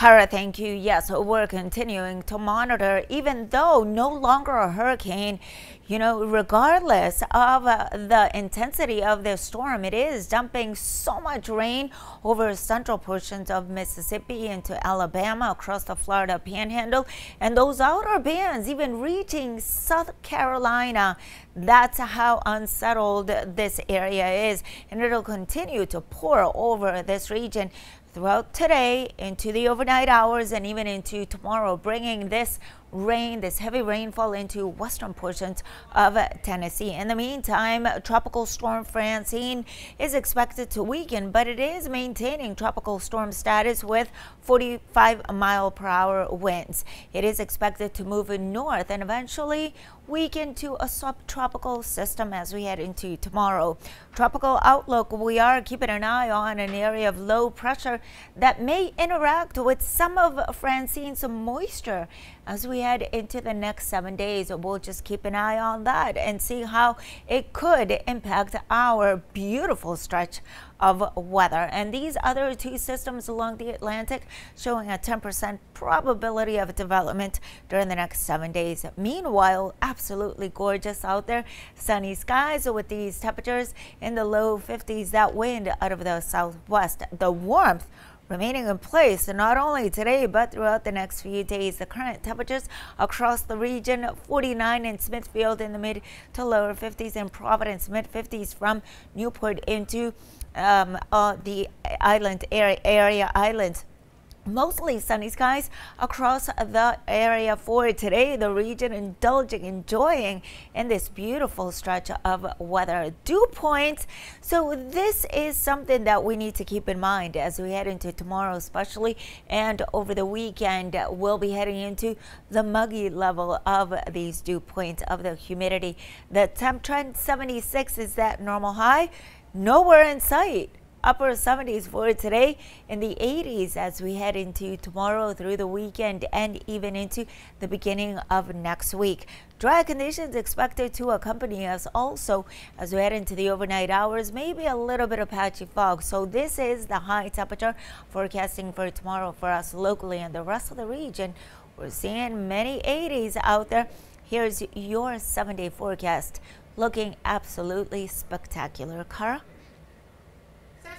Kara, thank you. Yes, we're continuing to monitor, even though no longer a hurricane, you know, regardless of uh, the intensity of the storm, it is dumping so much rain over central portions of Mississippi into Alabama, across the Florida panhandle, and those outer bands even reaching South Carolina. That's how unsettled this area is, and it'll continue to pour over this region throughout today into the overnight hours and even into tomorrow, bringing this rain, this heavy rainfall into western portions of Tennessee. In the meantime, Tropical Storm Francine is expected to weaken, but it is maintaining tropical storm status with 45 mile per hour winds. It is expected to move north and eventually weaken to a subtropical system as we head into tomorrow. Tropical outlook, we are keeping an eye on an area of low pressure that may interact with some of Francine's moisture as we head into the next seven days. We'll just keep an eye on that and see how it could impact our beautiful stretch of weather. And these other two systems along the Atlantic showing a 10% probability of development during the next seven days. Meanwhile, absolutely gorgeous out there. Sunny skies with these temperatures in the low 50s. That wind out of the southwest. The warmth remaining in place not only today but throughout the next few days. The current temperatures across the region 49 in Smithfield in the mid to lower 50s in Providence mid 50s from Newport into um, uh, the island area, area islands Mostly sunny skies across the area for today. The region indulging, enjoying in this beautiful stretch of weather. Dew points. So this is something that we need to keep in mind as we head into tomorrow, especially and over the weekend. We'll be heading into the muggy level of these dew points of the humidity. The temp trend 76 is that normal high. Nowhere in sight upper 70s for today in the 80s as we head into tomorrow through the weekend and even into the beginning of next week. Dry conditions expected to accompany us also as we head into the overnight hours, maybe a little bit of patchy fog. So this is the high temperature forecasting for tomorrow for us locally and the rest of the region. We're seeing many 80s out there. Here's your seven day forecast looking absolutely spectacular. Kara?